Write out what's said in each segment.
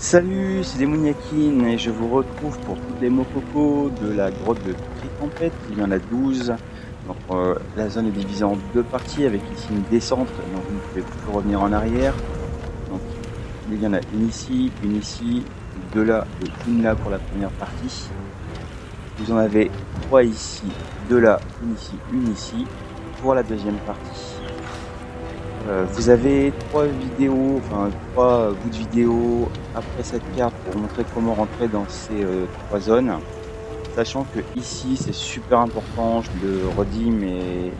Salut, c'est Demoniakin et je vous retrouve pour toutes les mokokos de la grotte de Tempête. Il y en a 12. Donc, euh, la zone est divisée en deux parties avec ici une descente, donc vous ne pouvez plus revenir en arrière. Donc, il y en a une ici, une ici, deux là et une là pour la première partie. Vous en avez trois ici, deux là, une ici, une ici pour la deuxième partie. Euh, vous avez trois vidéos, enfin trois bouts de vidéo après cette carte pour montrer comment rentrer dans ces euh, trois zones. Sachant que ici c'est super important, je le redis, mais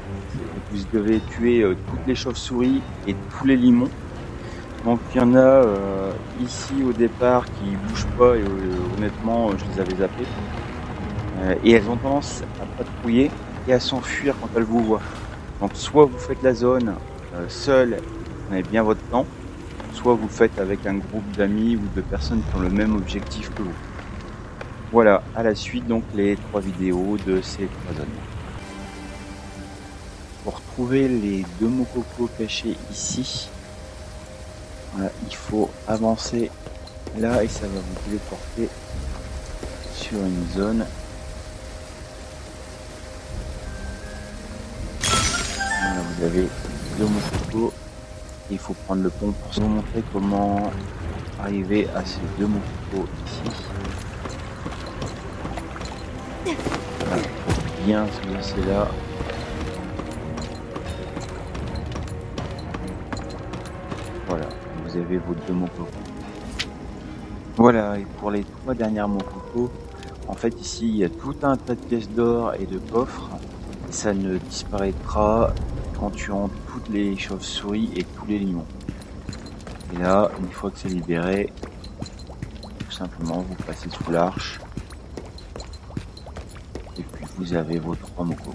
vous devez tuer euh, toutes les chauves-souris et tous les limons. Donc il y en a ici au départ qui bougent pas et honnêtement je les avais zappés. et elles ont tendance à patrouiller et à s'enfuir quand elles vous voient. Donc soit vous faites la zone seul, vous avez bien votre temps, soit vous faites avec un groupe d'amis ou de personnes qui ont le même objectif que vous. Voilà, à la suite donc les trois vidéos de ces trois zones. Pour trouver les deux mokoko cachés ici, il faut avancer là et ça va vous téléporter sur une zone. vous avez deux Il faut prendre le pont pour se montrer comment arriver à ces deux Mokoko ici. Voilà, bien se laisser là. Voilà, vous avez vos deux Mokoko. Voilà, et pour les trois dernières Mokoko, en fait ici il y a tout un tas de pièces d'or et de coffres. Ça ne disparaîtra en tuant toutes les chauves-souris et tous les limons. Et là, une fois que c'est libéré, tout simplement vous passez sous l'arche et puis vous avez vos trois mocos.